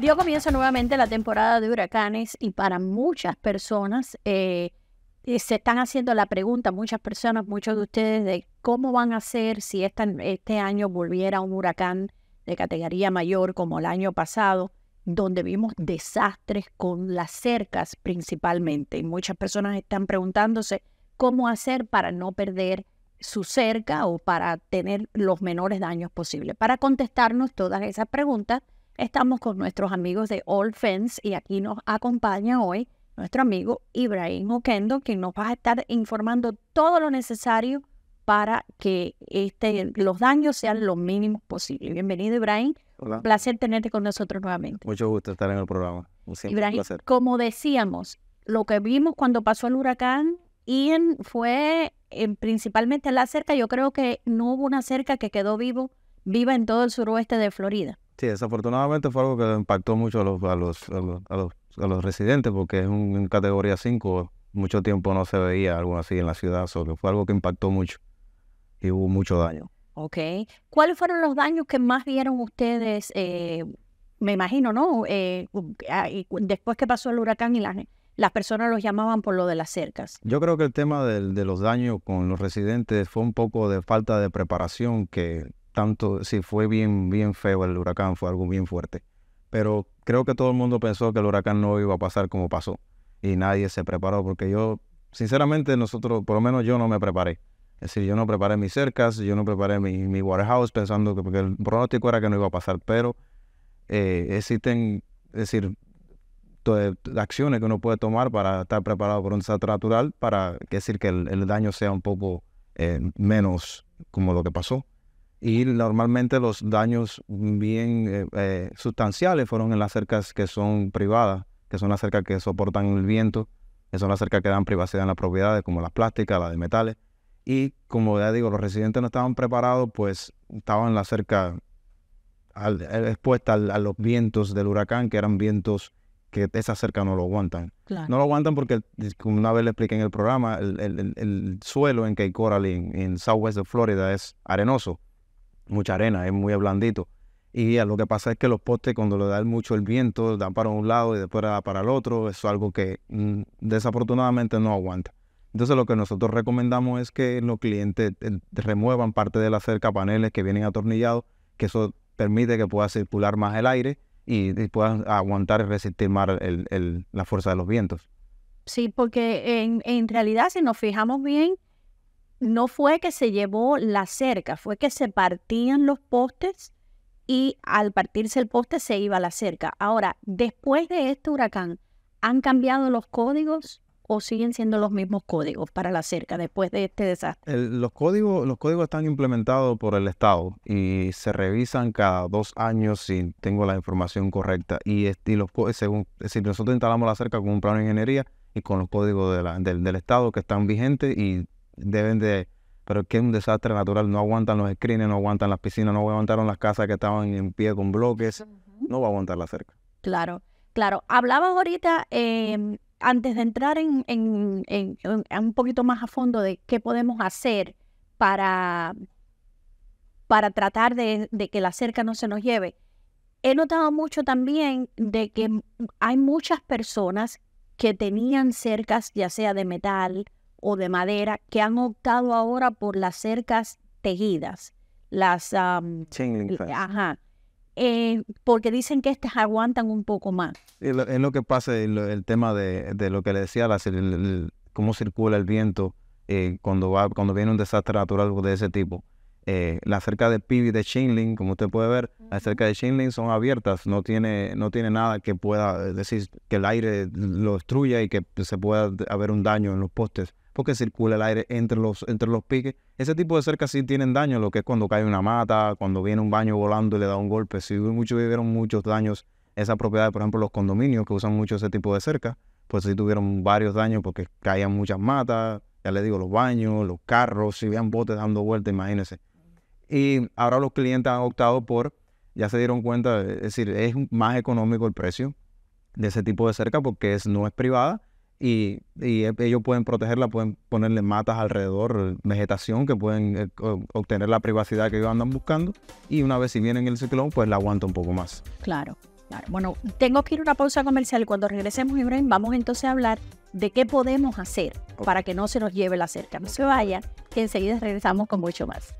Dio comienzo nuevamente la temporada de huracanes y para muchas personas eh, eh, se están haciendo la pregunta, muchas personas, muchos de ustedes, de cómo van a hacer si este año volviera un huracán de categoría mayor como el año pasado, donde vimos desastres con las cercas principalmente. Y muchas personas están preguntándose cómo hacer para no perder su cerca o para tener los menores daños posibles. Para contestarnos todas esas preguntas, Estamos con nuestros amigos de All Fence y aquí nos acompaña hoy nuestro amigo Ibrahim Oquendo, quien nos va a estar informando todo lo necesario para que este, los daños sean lo mínimos posible. Bienvenido, Ibrahim. Hola. Placer tenerte con nosotros nuevamente. Mucho gusto estar en el programa. Siempre Ibrahim, un placer. como decíamos, lo que vimos cuando pasó el huracán Ian fue eh, principalmente la cerca. Yo creo que no hubo una cerca que quedó vivo, viva en todo el suroeste de Florida. Sí, desafortunadamente fue algo que impactó mucho a los, a los, a los, a los, a los residentes porque es un, en categoría 5. Mucho tiempo no se veía algo así en la ciudad, solo fue algo que impactó mucho y hubo mucho daño. Ok. ¿Cuáles fueron los daños que más vieron ustedes? eh, me imagino, ¿no? Eh, ah, después que pasó el huracán y las, las personas los llamaban por lo de las cercas. Yo creo que el tema del- de los daños con los residentes fue un poco de falta de preparación, que tanto, sí, fue bien, bien feo el huracán, fue algo bien fuerte. Pero creo que todo el mundo pensó que el huracán no iba a pasar como pasó y nadie se preparó, porque yo, sinceramente, nosotros, por lo menos yo no me preparé. Es decir, yo no preparé mis cercas, yo no preparé mi, warehouse pensando que, porque el pronóstico era que no iba a pasar, pero eh, existen, es decir, acciones que uno puede tomar para estar preparado por un desastre natural, para decir que el, el daño sea un poco eh, menos como lo que pasó. Y normalmente los daños bien eh, eh, sustanciales fueron en las cercas que son privadas, que son las cercas que soportan el viento, que son las cercas que dan privacidad en las propiedades, como las plásticas, las de metales. Y como ya digo, los residentes no estaban preparados, pues estaban la cerca al- eh, expuesta al- a los vientos del huracán, que eran vientos que esa cerca no lo aguantan. Claro. No lo aguantan porque, como una vez le expliqué en el programa, el, el- el- el suelo en Cape Coral, en, en Southwest de Florida, es arenoso, mucha arena, es muy blandito. Y lo que pasa es que los postes, cuando le da mucho el viento, dan para un lado y después para el otro, eso es algo que mm, desafortunadamente no aguanta. Entonces lo que nosotros recomendamos es que los clientes eh, remuevan parte de la cerca, paneles que vienen atornillados, que eso permite que pueda circular más el aire y, y puedan aguantar y resistir más el- el- la fuerza de los vientos. Sí, porque en, en realidad, si nos fijamos bien, no fue que se llevó la cerca, fue que se partían los postes y al partirse el poste se iba la cerca. Ahora, después de este huracán, ¿han cambiado los códigos o siguen siendo los mismos códigos para la cerca después de este desastre? Los, códigos, los códigos están implementados por el Estado y se revisan cada dos años si tengo la información correcta. Y, y los, según, decir, nosotros instalamos la cerca con un plano de ingeniería y con los códigos de la- del, del Estado que están vigentes y deben de... Pero es que es un desastre natural, no aguantan los screens, no aguantan las piscinas, no aguantaron las casas que estaban en pie con bloques, no va a aguantar la cerca. Claro, claro. Hablabas ahorita, eh, antes de entrar en, en- en- en- un poquito más a fondo de qué podemos hacer para, para tratar de, de que la cerca no se nos lleve. He notado mucho también de que hay muchas personas que tenían cercas, ya sea de metal o de madera, que han optado ahora por las cercas tejidas, las, fence. ajá, eh, porque dicen que estas aguantan un poco más. Es lo, lo que pasa, el, el tema de, de lo que le decía, la el- el- cómo circula el viento eh, cuando va cuando viene un desastre natural de ese tipo. Eh, la cerca de PIB de Chainlink, como usted puede ver, las cerca de Chainlink son abiertas, no tiene, no tiene nada que pueda decir que el aire lo destruya y que se pueda haber un daño en los postes, porque circula el aire entre los, entre los piques. Ese tipo de cercas sí tienen daño, lo que es cuando cae una mata, cuando viene un baño volando y le da un golpe. Si muchos vivieron muchos daños esa propiedad, por ejemplo, los condominios que usan mucho ese tipo de cerca, pues sí tuvieron varios daños porque caían muchas matas, ya les digo, los baños, los carros, si vean botes dando vueltas, imagínense. Y ahora los clientes han optado por, ya se dieron cuenta, es decir, es más económico el precio de ese tipo de cerca porque no es privada y, y e- ellos pueden protegerla, pueden ponerle matas alrededor, vegetación que pueden eh, obtener la privacidad que ellos andan buscando y una vez si vienen el ciclón, pues la aguanta un poco más. Claro. Bueno, tengo que ir a una pausa comercial. Cuando regresemos, Ibrahim, vamos entonces a hablar de qué podemos hacer para que no se nos lleve la cerca. No se vaya, que enseguida regresamos con mucho más.